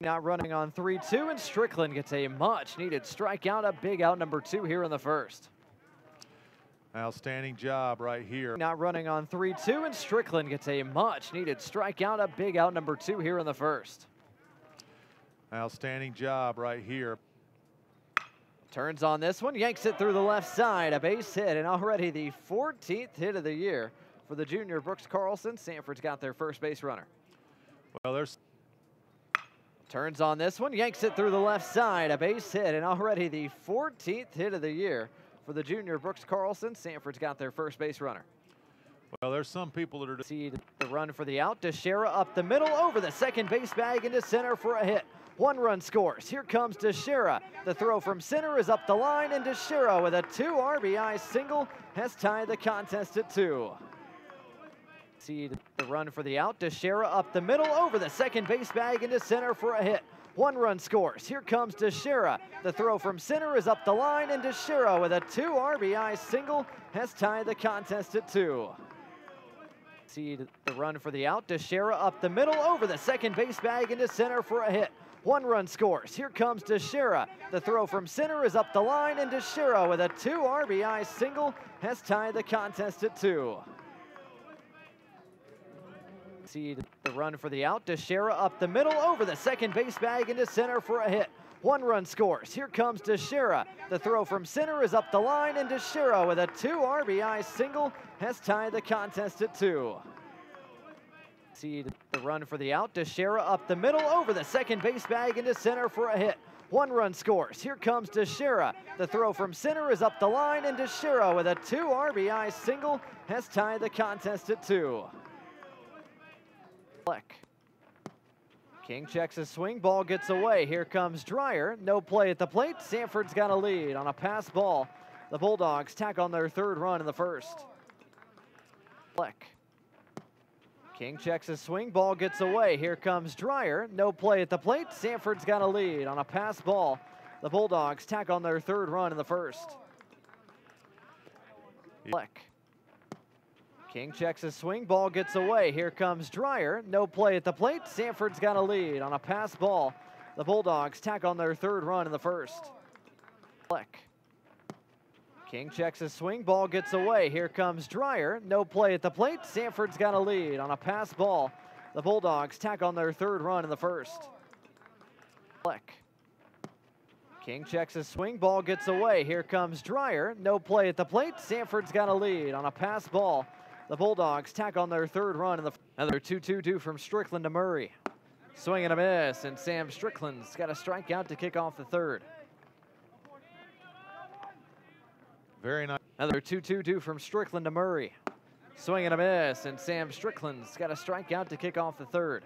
Not running on 3-2, and Strickland gets a much-needed strikeout, a big out number two here in the first. Outstanding job right here. Not running on 3-2, and Strickland gets a much-needed strikeout, a big out number two here in the first. Outstanding job right here. Turns on this one, yanks it through the left side, a base hit, and already the 14th hit of the year for the junior Brooks Carlson. Samford's got their first base runner. Well, there's Turns on this one, yanks it through the left side, a base hit, and already the 14th hit of the year for the junior Brooks Carlson. Samford's got their first base runner. well, there's some people that are See the run for the out. Teixeira up the middle over the second base bag into center for a hit. One run scores. Here comes Teixeira. The throw from center is up the line, and Teixeira with a two RBI single has tied the contest at two. See the run for the out. Teixeira up the middle over the second base bag into center for a hit. One run scores. Here comes Teixeira. The throw from center is up the line, and Teixeira with a two RBI single has tied the contest at two. See the run for the out. Teixeira up the middle over the second base bag into center for a hit. One run scores. Here comes Teixeira. The throw from center is up the line, and Teixeira with a two RBI single has tied the contest at two. See the run for the out. Teixeira up the middle over the second base bag into center for a hit. One run scores. Here comes Teixeira. The throw from center is up the line, and Teixeira with a two RBI single has tied the contest at two. See the run for the out. Teixeira up the middle over the second base bag into center for a hit. One run scores. Here comes Teixeira. The throw from center is up the line, and Teixeira with a two RBI single has tied the contest at two. King checks his swing, ball gets away. Here comes Drier. No play at the plate. Samford's got a lead on a pass ball. The Bulldogs tack on their third run in the first. King checks his swing, ball gets away. Here comes Drier. No play at the plate. Samford's got a lead on a pass ball. The Bulldogs tack on their third run in the first. Fleck. King checks his swing, ball gets away. Here comes Drier. No play at the plate. Samford's got a lead on a pass ball. The Bulldogs tack on their third run in the first. Fleck. King checks his swing, ball gets away. Here comes Drier. No play at the plate. Samford's got a lead on a pass ball. The Bulldogs tack on their third run in the first. Fleck. King checks his swing, ball gets away. Here comes Drier. No play at the plate. Samford's got a lead on a pass ball. The Bulldogs tack on their third run in the another 2-2 due from Strickland to Murray. Swing and a miss, and Sam Strickland's got a strikeout to kick off the third. very nice. Another 2-2 due from Strickland to Murray. Swing and a miss, and Sam Strickland's got a strikeout to kick off the third.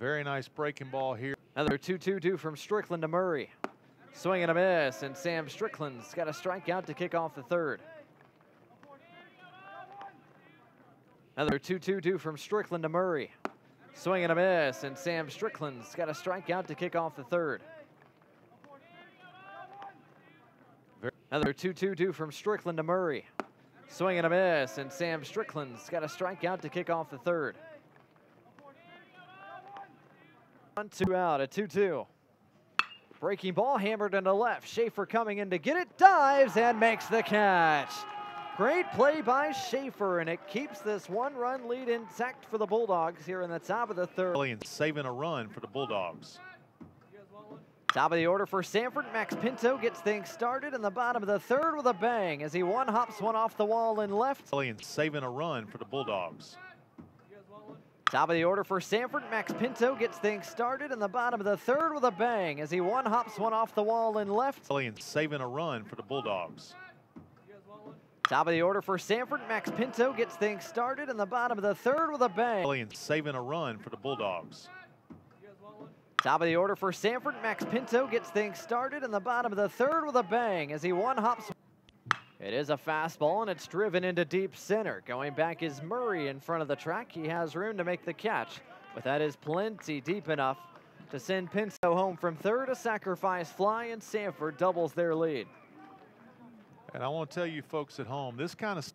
Very nice breaking ball here. Another 2-2-2 from Strickland to Murray. Swing and a miss, and Sam Strickland's got a strikeout to kick off the third. Another 2-2 due from Strickland to Murray. Swing and a miss, and Sam Strickland's got a strikeout to kick off the third. Another 2-2 due from Strickland to Murray. Swing and a miss, and Sam Strickland's got a strikeout to kick off the third. One, two out, a 2-2. Breaking ball hammered into left. Schafer coming in to get it, dives and makes the catch. Great play by Schafer, and it keeps this one-run lead intact for the Bulldogs here in the top of the third. And saving a run for the Bulldogs. Top of the order for Samford. Max Pinto gets things started in the bottom of the third with a bang as he one hops one off the wall in left. And saving a run for the Bulldogs. Top of the order for Samford. Max Pinto gets things started in the bottom of the third with a bang as he one hops one off the wall in left. And saving a run for the Bulldogs. Top of the order for Samford. Max Pinto gets things started in the bottom of the third with a bang. And saving a run for the Bulldogs. Top of the order for Sanford. Max Pinto gets things started in the bottom of the third with a bang as he one hops. It is a fastball and it's driven into deep center. Going back is Murray in front of the track. He has room to make the catch, but that is plenty deep enough to send Pinto home from third. A sacrifice fly and Samford doubles their lead. And I want to tell you folks at home, this kind of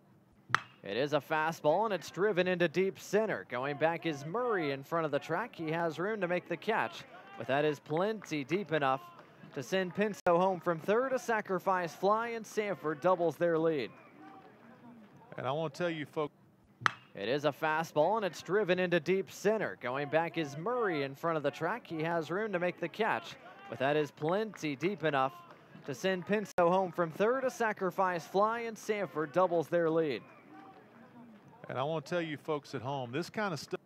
It is a fastball and it's driven into deep center. Going back is Murray in front of the track. He has room to make the catch, but that is plenty deep enough to send Pinto home from third. A sacrifice fly and Samford doubles their lead. And I want to tell you folks. It is a fastball and it's driven into deep center. Going back is Murray in front of the track. He has room to make the catch, but that is plenty deep enough to send Pinto home from third. A sacrifice fly and Sanford doubles their lead. And I want to tell you folks at home, this kind of stuff.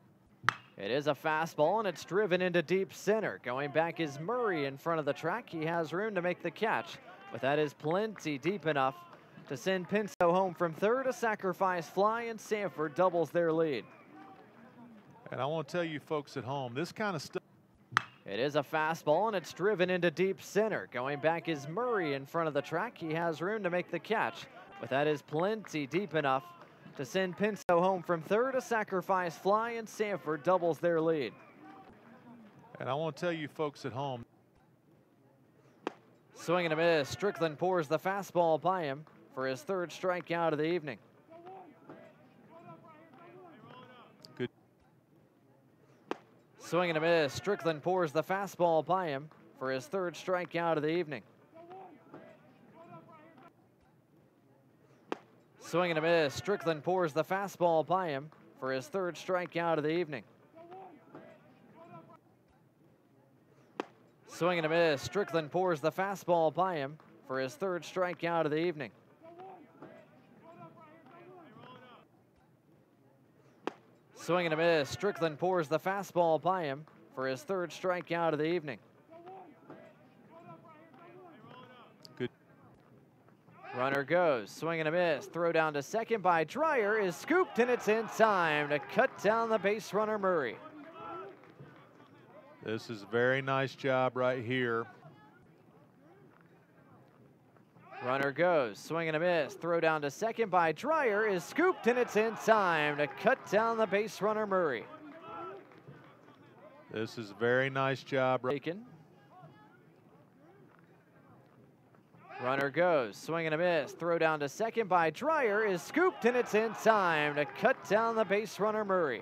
It is a fastball and it's driven into deep center. Going back is Murray in front of the track. He has room to make the catch, but that is plenty deep enough to send Pinto home from third. A sacrifice fly and Samford doubles their lead. And I want to tell you folks at home, this kind of stuff. It is a fastball and it's driven into deep center. Going back is Murray in front of the track. He has room to make the catch, but that is plenty deep enough to send Pinto home from third. A sacrifice fly and Samford doubles their lead. And I want to tell you folks at home. Swing and a miss. Strickland pours the fastball by him for his third strikeout of the evening. Good. Swing and a miss. Strickland pours the fastball by him for his third strikeout of the evening. Swing and a miss. Strickland pours the fastball by him for his third strikeout of the evening. Swing and a miss. Strickland pours the fastball by him for his third strikeout of the evening. Swing and a miss. Strickland pours the fastball by him for his third strikeout of the evening. Runner goes. Swing and a miss. Throw down to second by Drier is scooped and it's in time to cut down the base runner Murray. This is a very nice job right here. Runner goes, swing and a miss. Throw down to second by Drier is scooped and it's in time to cut down the base runner Murray. This is a very nice job. Right Runner goes, swing and a miss. Throw down to second by Drier is scooped and it's in time to cut down the base runner Murray.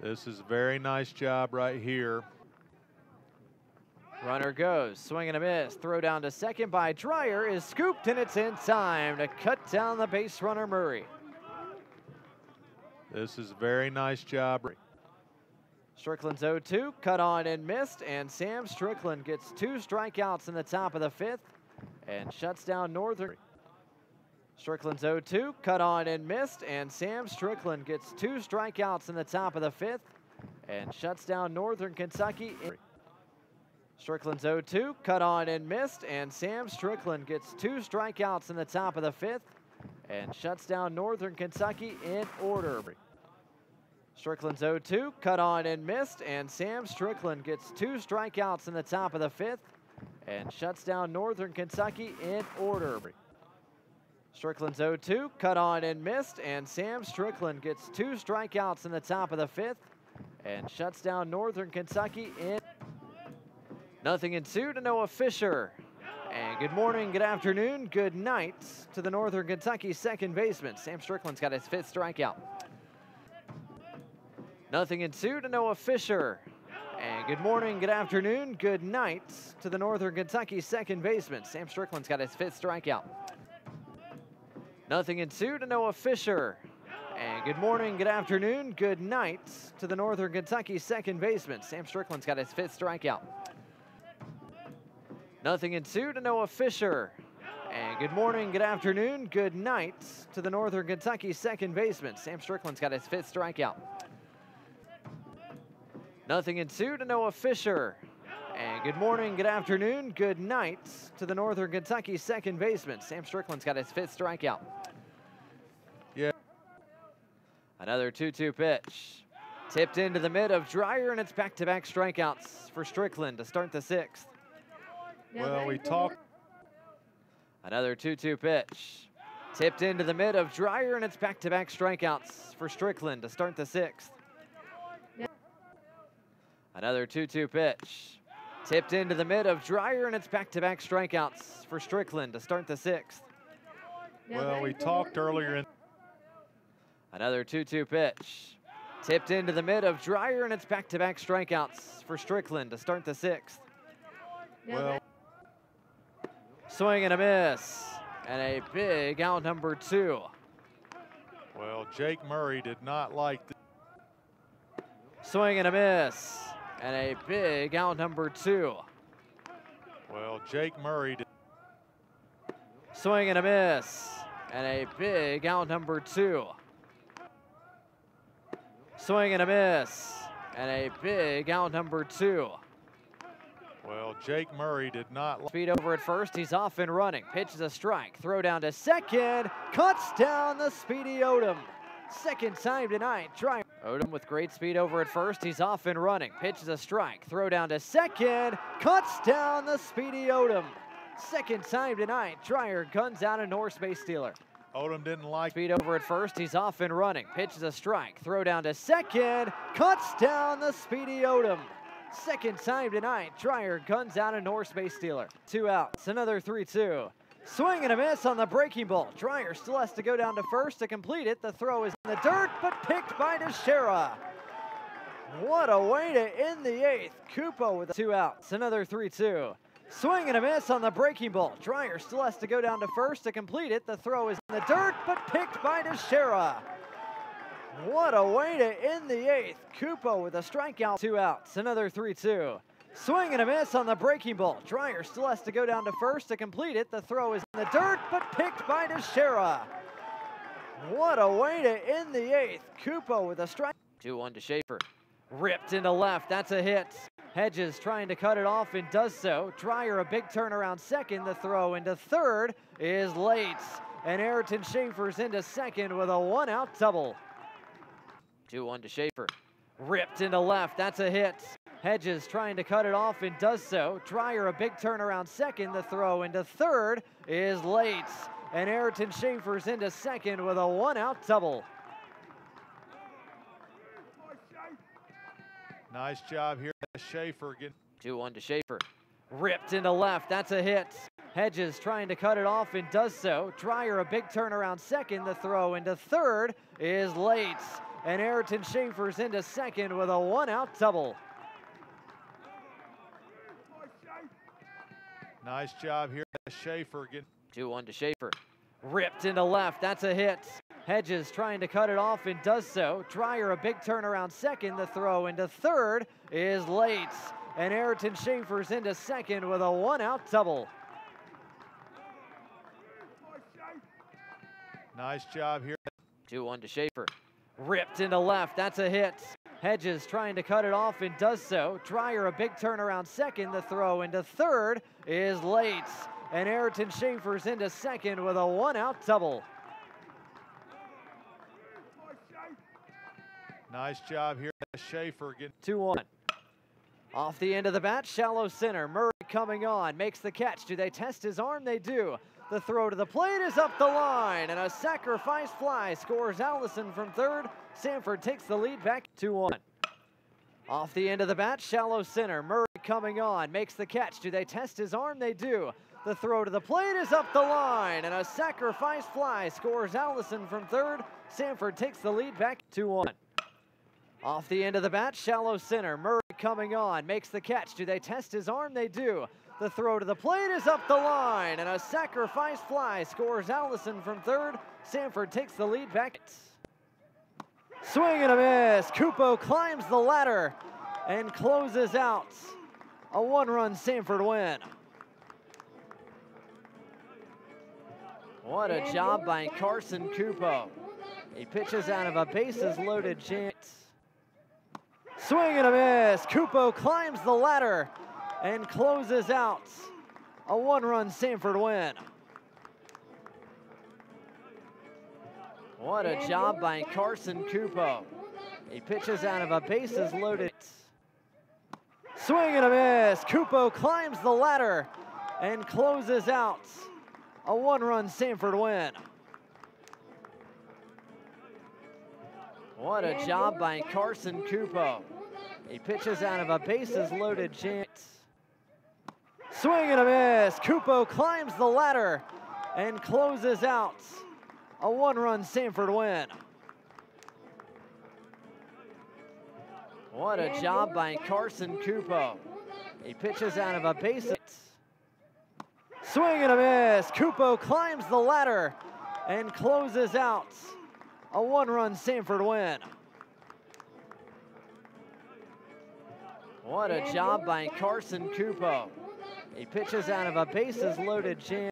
This is a very nice job right here. Runner goes, swing and a miss. Throw down to second by Drier is scooped and it's in time to cut down the base runner Murray. This is a very nice job. Strickland's 0-2, cut on and missed, and Sam Strickland gets two strikeouts in the top of the fifth and shuts down Northern. Strickland's 0-2, cut on and missed, and Sam Strickland gets two strikeouts in the top of the fifth and shuts down Northern Kentucky. Strickland's 0-2, cut on and missed, and Sam Strickland gets two strikeouts in the top of the fifth and shuts down Northern Kentucky in order. Strickland's 0-2, cut on and missed, and Sam Strickland gets two strikeouts in the top of the fifth and shuts down Northern Kentucky in order. Strickland's 0-2, cut on and missed, and Sam Strickland gets two strikeouts in the top of the fifth and shuts down Northern Kentucky in Nothing ensued to Noah Fisher. And good morning, good afternoon, good night to the Northern Kentucky second baseman. Sam Strickland's got his fifth strikeout. Nothing ensued to Noah Fisher. And good morning, good afternoon, good night to the Northern Kentucky second baseman. Sam Strickland's got his fifth strikeout. Nothing ensued to Noah Fisher. And good morning, good afternoon, good night to the Northern Kentucky second baseman. Sam Strickland's got his fifth strikeout. Nothing ensued to Noah Fisher. And good morning, good afternoon, good night to the Northern Kentucky second baseman. Sam Strickland's got his fifth strikeout. Nothing ensued to Noah Fisher. And good morning, good afternoon, good night to the Northern Kentucky second baseman. Sam Strickland's got his fifth strikeout. Yeah. Another 2-2 pitch. Tipped into the mid of Drier, and it's back-to-back strikeouts for Strickland to start the sixth. Well, we talked. Another 2-2 pitch. Tipped into the mid of Drier, and it's back-to-back strikeouts for Strickland to start the sixth. Another 2-2 pitch. Tipped into the mid of Drier, and it's back-to-back strikeouts for Strickland to start the sixth. Well, we talked earlier in Another 2-2 pitch. Tipped into the mid of Drier, and it's back-to-back strikeouts for Strickland to start the sixth. well, Swing and a miss. And a big out number two. well, Jake Murray did not like the, Swing and a miss. And a big out number two. well, Jake Murray did, Swing and a miss. And a big out number two. Swing and a miss. And a big out number two. well, Jake Murray did not Speed over at first. He's off and running. Pitches a strike. Throw down to second. Cuts down the speedy Odom. Second time tonight. Try Odom with great speed over at first. He's off and running. Pitches a strike. Throw down to second. Cuts down the speedy Odom. Second time tonight. Drier guns out a North base stealer. Odom didn't like Speed over at first. He's off and running. Pitches a strike. Throw down to second. Cuts down the speedy Odom. Second time tonight. Drier guns out a North base stealer. Two outs. Another 3 2. Swing and a miss on the breaking ball. Drier still has to go down to first to complete it. The throw is in the dirt, but picked by Teixeira. What a way to end the eighth. Cupo with two outs. Another 3 2. Swing and a miss on the breaking ball. Drier still has to go down to first to complete it. The throw is in the dirt, but picked by Teixeira. What a way to end the eighth. Cupo with a strikeout. Two outs. Another 3 2. Swing and a miss on the breaking ball. Drier still has to go down to first to complete it. The throw is in the dirt, but picked by Teixeira. What a way to end the eighth. Cupo with a strike. 2 1 to Schafer. Ripped into left. That's a hit. Hedges trying to cut it off and does so. Drier a big turnaround second. The throw into third is late. And Ayrton Schafer's into second with a one out double. 2 1 to Schafer. Ripped into left. That's a hit. Hedges trying to cut it off and does so. Drier a big turnaround second. The throw into third is late. And Ayrton Schafer's into second with a one out double. nice job here. Schafer getting 2 1 to Schafer. Ripped into left. That's a hit. Hedges trying to cut it off and does so. Drier a big turnaround second. The throw into third is late. And Ayrton Schafer's into second with a one out double. Nice job here. Schafer 2 1 to Schafer. Ripped into left. That's a hit. Hedges trying to cut it off and does so. Drier a big turnaround second. The throw into third is late. And Ayrton Schafer's into second with a one out double. nice job here. 2 1 to Schafer. Ripped into left. That's a hit. Hedges trying to cut it off and does so. Drier a big turnaround second. The throw into third is late. And Ayrton Schafer's into second with a one out double. Nice job here. Schafer getting 2 1. Off the end of the bat, shallow center. Murray coming on, makes the catch. Do they test his arm? They do. The throw to the plate is up the line, and a sacrifice fly scores Allison from third. Samford takes the lead back 2 1. Off the end of the bat, shallow center. Murray coming on, makes the catch. Do they test his arm? They do. The throw to the plate is up the line, and a sacrifice fly scores Allison from third. Samford takes the lead back 2 1. Off the end of the bat, shallow center. Murray coming on, makes the catch. Do they test his arm? They do. The throw to the plate is up the line, and a sacrifice fly scores Allison from third. Samford takes the lead back. Swing and a miss. Cupo climbs the ladder and closes out a one-run Samford win. What a job by Carson Cupo. He pitches out of a bases-loaded chance. Swing and a miss. Cupo climbs the ladder and closes out a one-run Samford win. What a job by Carson Cupo. He pitches out of a bases-loaded. Swing and a miss. Cupo climbs the ladder and closes out a one-run Samford win. What a job by Carson Cupo. He pitches out of a bases-loaded chance. Swing and a miss. Cupo climbs the ladder and closes out a one-run Samford win. What a job by Carson Cupo. He pitches out of a base. Swing and a miss. Cupo climbs the ladder and closes out a one-run Samford win. What a job by Carson Cupo. He pitches out of a bases loaded jam.